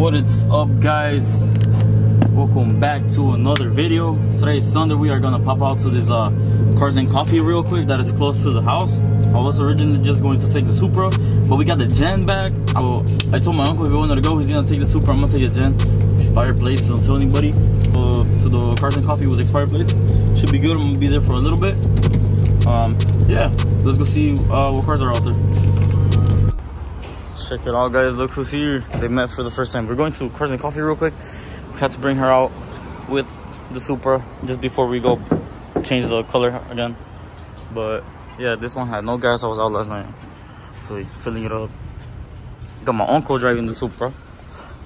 what is up guys? Welcome back to another video. Today is sunday. We are gonna pop out to this uh cars and coffee real quick that is close to the house. I was originally just going to take the supra but we got the gen back. I told my uncle if he wanted to go he's gonna take the supra. I'm gonna take the gen. Expired plates don't tell anybody. Uh, to the cars and coffee with expired plates. Should be good. I'm gonna be there for a little bit. Um yeah. Let's go see uh, what cars are out there Check it out, guys. Look who's here. They met for the first time. We're going to Cars and Coffee real quick. We had to bring her out with the Supra just before we go change the color again. But yeah, this one had no gas. I was out last night. So filling it up. Got my uncle driving the Supra.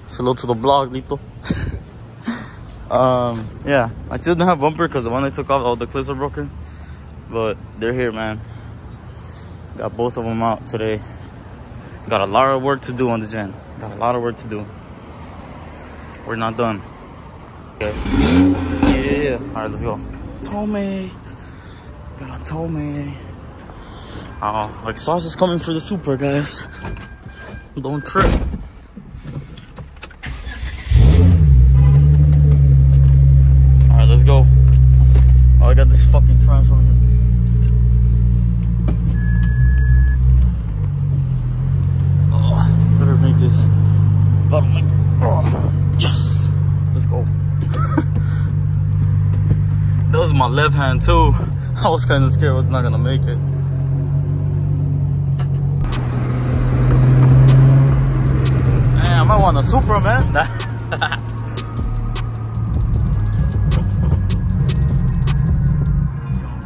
Say hello to the blog, Lito. um, yeah, I still don't have bumper because the one I took off, all the clips are broken. But they're here, man. Got both of them out today. Got a lot of work to do on the gen. Got a lot of work to do. We're not done. Yes. Yeah. All right, let's go. Tomei. Got a Tomei. Uh, oh, exhaust is coming for the Supra, guys. Don't trip. All right, let's go. Oh, I got this fucking trash on here. Oh, better make this. Bottom make. Oh, yes. Let's go. that was my left too. I was kind of scared I was not gonna make it. Man, I might want a Supra, man.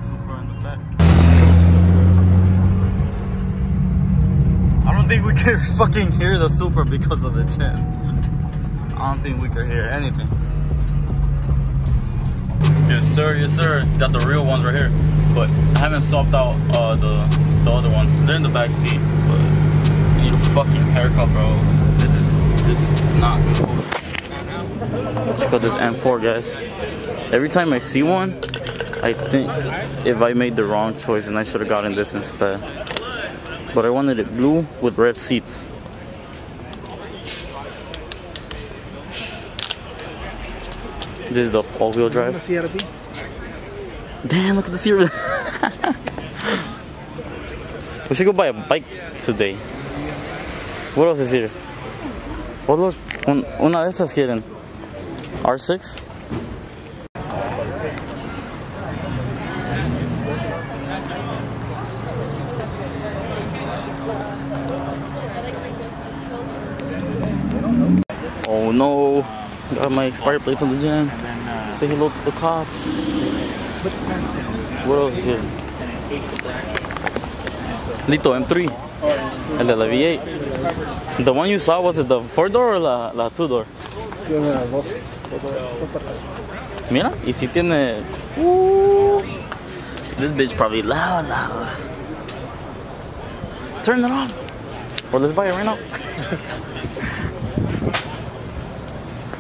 Supra in the back. I don't think we can fucking hear the Supra because of the chin. I don't think we could hear anything. Yes, sir. Yes, sir. Got the real ones right here, but I haven't swapped out uh, the the other ones. They're in the back seat, but I need a fucking haircut, bro. This is this is not good. Check out this M4, guys. Every time I see one, I think if I made the wrong choice and I should have gotten this instead. But I wanted it blue with red seats. This is the all-wheel drive. Damn, look at the CRV. we should go buy a bike today. What else is here? Oh look, un- una de estas quieren. R6? Oh no, got my expired plates on the gen. Say hello to the cops. What else is here? Lito M3. El de la V8. The one you saw, was it the four door or la, la two door? Mira, y si tiene. Uh, this bitch probably loud, loud. Turn it on. Or let's buy it right now.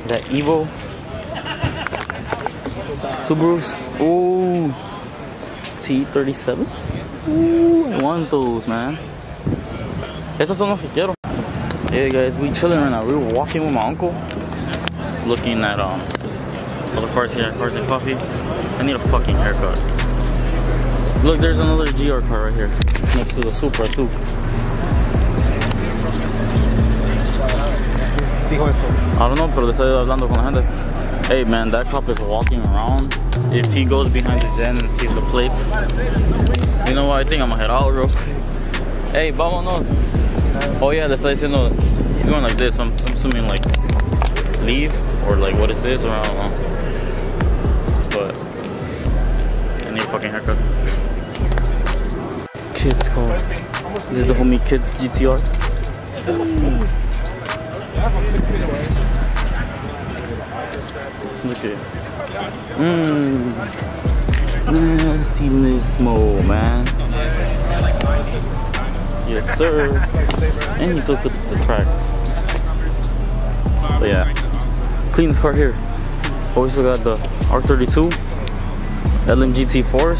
that Evo. Subarus. Ooh. TE37s. Ooh, I want those, man. Estas son las que quiero. Hey guys, we chilling right now. We were walking with my uncle, looking at um other cars here, cars and coffee. I need a fucking haircut. Look, there's another GR car right here, next to the Supra too. Dijo eso. I don't know, pero le estoy hablando con la gente. Hey man, that cop is walking around. If he goes behind the gen and sees the plates, you know what? I think I'm gonna head out real quick. Hey, vámonos. Oh yeah, le está diciendo, he's going like this. I'm, I'm assuming like leave or like what is this or I don't know. But I need a fucking haircut. Kids car. This is the homie Kids GTR. Look at it. Mmm. Nasty man. Yes, sir. And he took it to the track. But yeah. Cleanest car here. Oh, also got the R32 LMGT4.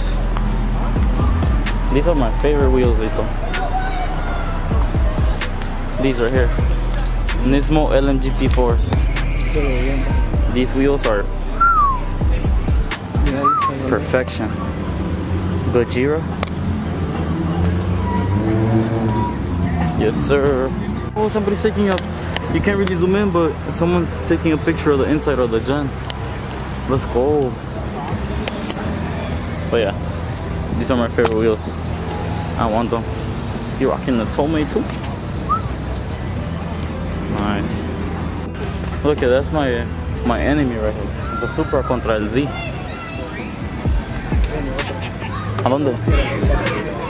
These are my favorite wheels, Lito. These are here. Nismo LMGT4. These wheels are perfection. Gojira. Yes, sir. Oh, somebody's taking a. You can't really zoom in, but someone's taking a picture of the inside of the gen. Let's go. But yeah, these are my favorite wheels. I want them. You rocking the Tomei too? Nice. Look, that's my my enemy right here. The Supra contra el Z. ¿A dónde?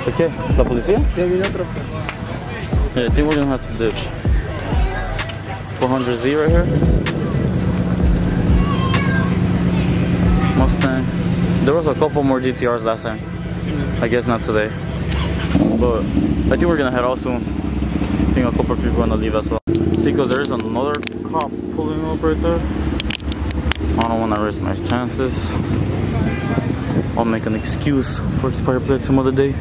¿De qué? ¿La policía? Yeah, I think we're gonna have to dip. It's 400Z right here. Mustang. There was a couple more GTRs last time. I guess not today. But I think we're gonna head out soon. I think a couple people are gonna leave as well. See, because there is another cop pulling up right there. I don't wanna risk my chances. I'll make an excuse for expired plate some other day.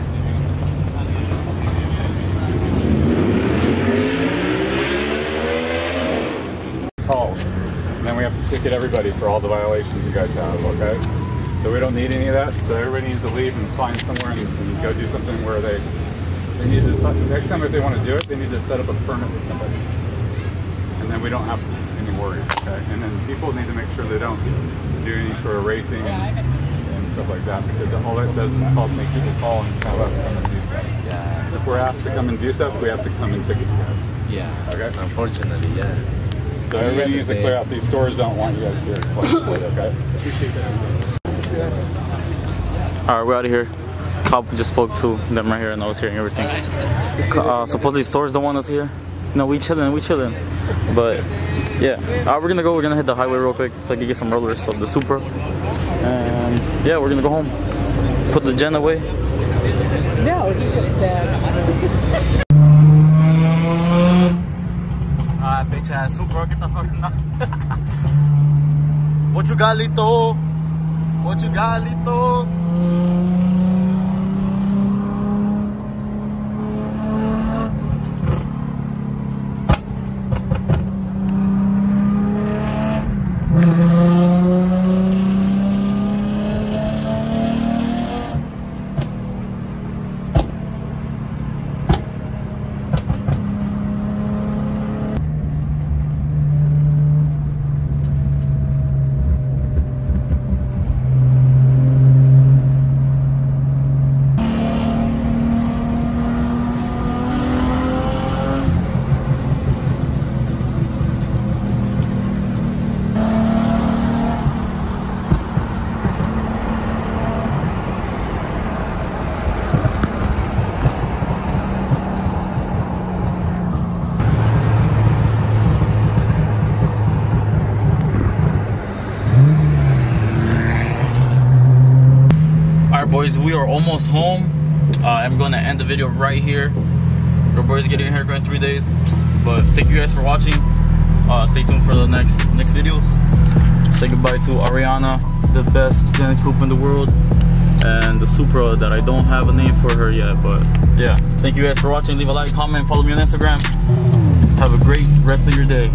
calls. And then we have to ticket everybody for all the violations you guys have, okay? So we don't need any of that. So everybody needs to leave and find somewhere and, and go do something where they they need to next time if they want to do it, they need to set up a permit with somebody. And then we don't have any worries, okay? And then people need to make sure they don't do any sort of racing and, and stuff like that because all that does is call make people call and tell us to come and do stuff. Yeah, If we're asked to come and do stuff, we have to come and ticket you guys. yeah. Okay. Unfortunately, yeah. So everybody needs to clear out. These stores don't want you guys here. Okay. Alright, we're out of here. Cop just spoke to them right here and I was hearing everything. Uh, supposedly stores don't want us here. No, we chilling, we chilling. But yeah, uh, we're gonna go. We're gonna hit the highway real quick so I can get some rollers of the Supra. And yeah, we're gonna go home. Put the gen away. No, he just said. Alright, bitch ass Supra, get the fuck out. what you got, Lito? What you got, Lito? Alright boys, we are almost home. Uh, I'm gonna end the video right here. Your boy's getting a haircut in three days. But thank you guys for watching. Uh, stay tuned for the next next videos. Say goodbye to Ariana, the best Gen Coupe in the world. And the Supra that I don't have a name for her yet. But yeah, thank you guys for watching. Leave a like, comment, follow me on Instagram. Have a great rest of your day.